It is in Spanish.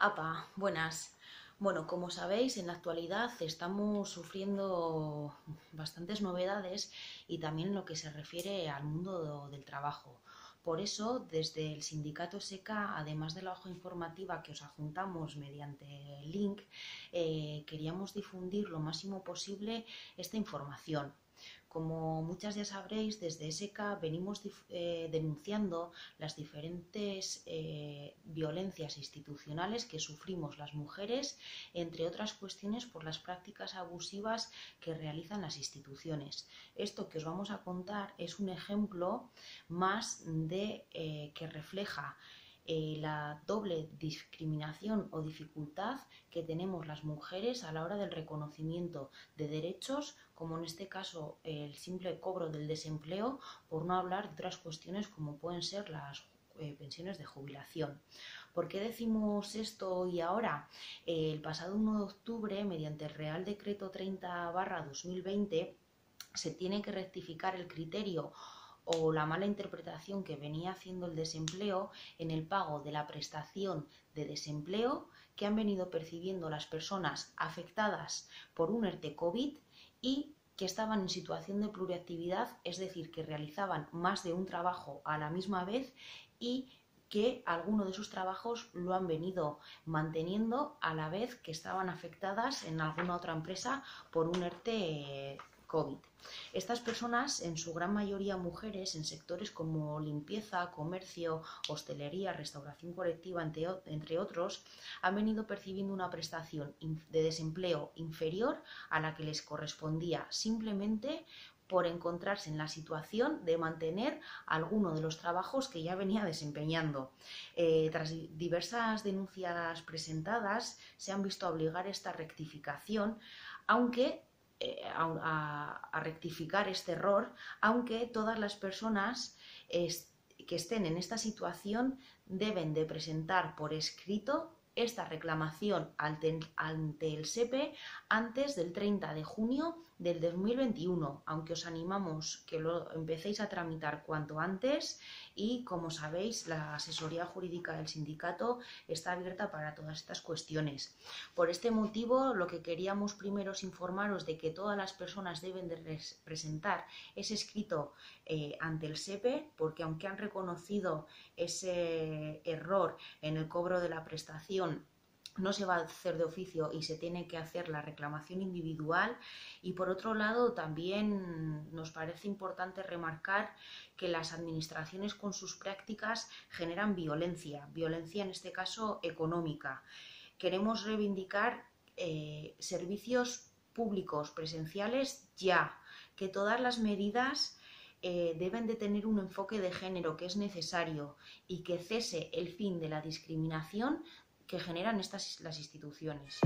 Apa, buenas. Bueno, como sabéis, en la actualidad estamos sufriendo bastantes novedades y también en lo que se refiere al mundo del trabajo. Por eso, desde el sindicato SECA, además de la hoja informativa que os adjuntamos mediante link, eh, queríamos difundir lo máximo posible esta información. Como muchas ya sabréis, desde SK venimos eh, denunciando las diferentes eh, violencias institucionales que sufrimos las mujeres, entre otras cuestiones por las prácticas abusivas que realizan las instituciones. Esto que os vamos a contar es un ejemplo más de eh, que refleja la doble discriminación o dificultad que tenemos las mujeres a la hora del reconocimiento de derechos, como en este caso el simple cobro del desempleo, por no hablar de otras cuestiones como pueden ser las eh, pensiones de jubilación. ¿Por qué decimos esto y ahora? el pasado 1 de octubre, mediante el Real Decreto 30 2020, se tiene que rectificar el criterio o la mala interpretación que venía haciendo el desempleo en el pago de la prestación de desempleo que han venido percibiendo las personas afectadas por un ERTE COVID y que estaban en situación de pluriactividad, es decir, que realizaban más de un trabajo a la misma vez y que alguno de sus trabajos lo han venido manteniendo a la vez que estaban afectadas en alguna otra empresa por un ERTE COVID. Estas personas, en su gran mayoría mujeres, en sectores como limpieza, comercio, hostelería, restauración colectiva, entre, otros, han venido percibiendo una prestación de desempleo inferior a la que les correspondía simplemente por encontrarse en la situación de mantener alguno de los trabajos que ya venía desempeñando. Eh, tras diversas denuncias presentadas, se han visto obligar esta rectificación, aunque eh, a, rectificar este error, aunque todas las personas que estén en esta situación deben de presentar por escrito esta reclamación ante, el SEPE antes del 30 de junio del 2021, aunque os animamos que lo empecéis a tramitar cuanto antes y como sabéis la asesoría jurídica del sindicato está abierta para todas estas cuestiones. Por este motivo lo que queríamos primero es informaros de que todas las personas deben de presentar ese escrito eh, ante el SEPE porque aunque han reconocido ese error en el cobro de la prestación no se va a hacer de oficio y se tiene que hacer la reclamación individual. Y por otro lado, también nos parece importante remarcar que las administraciones con sus prácticas generan violencia, violencia en este caso económica. Queremos reivindicar eh, servicios públicos presenciales ya, que todas las medidas eh, deben de tener un enfoque de género que es necesario y que cese el fin de la discriminación que generan estas las instituciones.